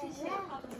谢谢。